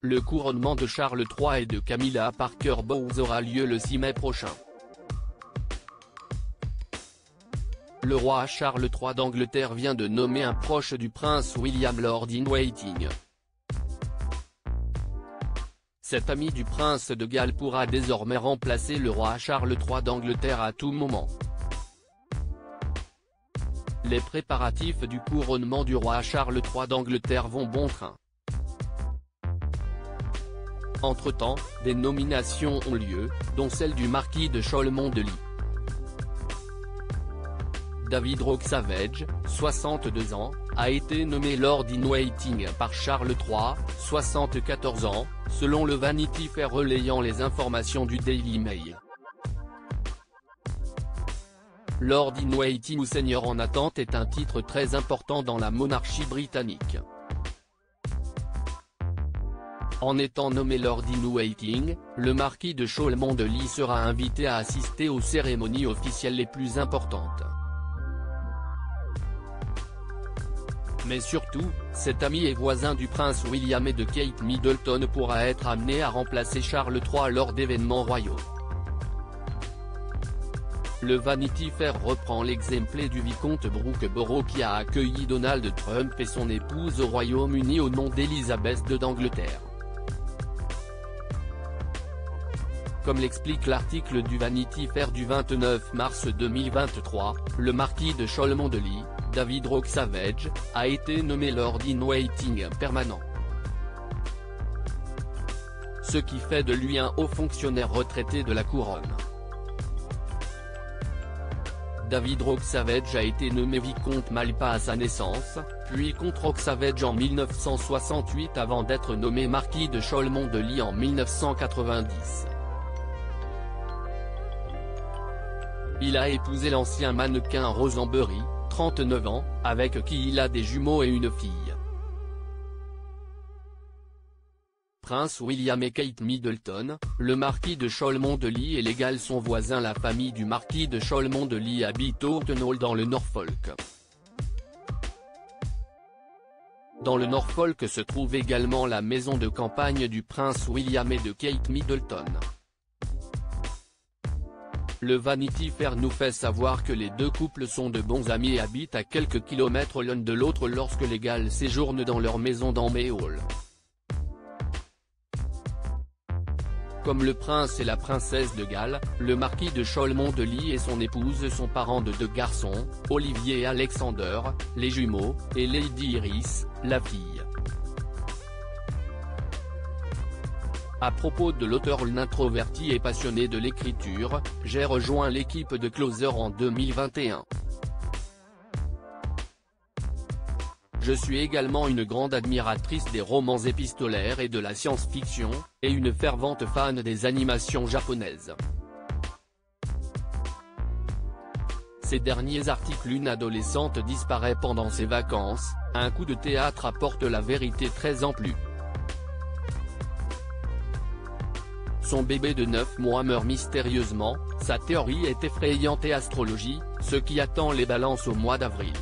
le couronnement de Charles III et de Camilla Parker Bowles aura lieu le 6 mai prochain. Le roi Charles III d'Angleterre vient de nommer un proche du prince William Lord in Waiting. Cet ami du prince de Galles pourra désormais remplacer le roi Charles III d'Angleterre à tout moment. Les préparatifs du couronnement du roi Charles III d'Angleterre vont bon train. Entre-temps, des nominations ont lieu, dont celle du marquis de Cholmont-de-Lis. David Roxavage, 62 ans, a été nommé Lord in Waiting par Charles III, 74 ans, selon le Vanity Fair relayant les informations du Daily Mail. Lord in Waiting ou Seigneur en attente est un titre très important dans la monarchie britannique. En étant nommé Lord in Waiting, le marquis de Cholmont-de-Lis sera invité à assister aux cérémonies officielles les plus importantes. Mais surtout, cet ami et voisin du prince William et de Kate Middleton pourra être amené à remplacer Charles III lors d'événements royaux. Le Vanity Fair reprend l'exemple du vicomte Brooke qui a accueilli Donald Trump et son épouse au Royaume-Uni au nom d'Elisabeth II d'Angleterre. Comme l'explique l'article du Vanity Fair du 29 mars 2023, le marquis de Cholmont-de-Lis, David Roxavage, a été nommé Lord in Waiting permanent. Ce qui fait de lui un haut fonctionnaire retraité de la couronne. David Roxavage a été nommé vicomte Malpa à sa naissance, puis comte Roxavage en 1968 avant d'être nommé marquis de Cholmont-de-Lis en 1990. Il a épousé l'ancien mannequin Rosenberry, 39 ans, avec qui il a des jumeaux et une fille. Prince William et Kate Middleton, le marquis de Cholmont-de-Lis et l'égal son voisin la famille du marquis de Cholmont-de-Lis habite Hall dans le Norfolk. Dans le Norfolk se trouve également la maison de campagne du prince William et de Kate Middleton. Le Vanity Fair nous fait savoir que les deux couples sont de bons amis et habitent à quelques kilomètres l'un de l'autre lorsque les Galles séjournent dans leur maison dans Mayhall. Comme le prince et la princesse de Galles, le marquis de Cholmont-de-Lis et son épouse sont parents de deux garçons, Olivier et Alexander, les jumeaux, et Lady Iris, la fille. À propos de l'auteur l'introverti et passionné de l'écriture, j'ai rejoint l'équipe de Closer en 2021. Je suis également une grande admiratrice des romans épistolaires et de la science-fiction, et une fervente fan des animations japonaises. Ces derniers articles Une adolescente disparaît pendant ses vacances, un coup de théâtre apporte la vérité très amplie. Son bébé de 9 mois meurt mystérieusement, sa théorie est effrayante et astrologie, ce qui attend les balances au mois d'avril.